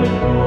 Lord.